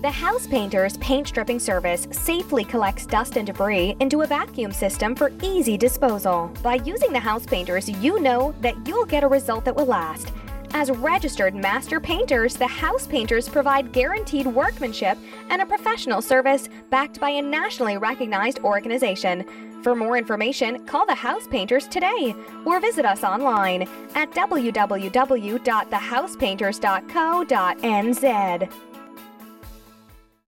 The House Painters paint stripping service safely collects dust and debris into a vacuum system for easy disposal. By using the House Painters, you know that you'll get a result that will last. As registered master painters, the House Painters provide guaranteed workmanship and a professional service backed by a nationally recognized organization. For more information, call the House Painters today or visit us online at www.thehousepainters.co.nz.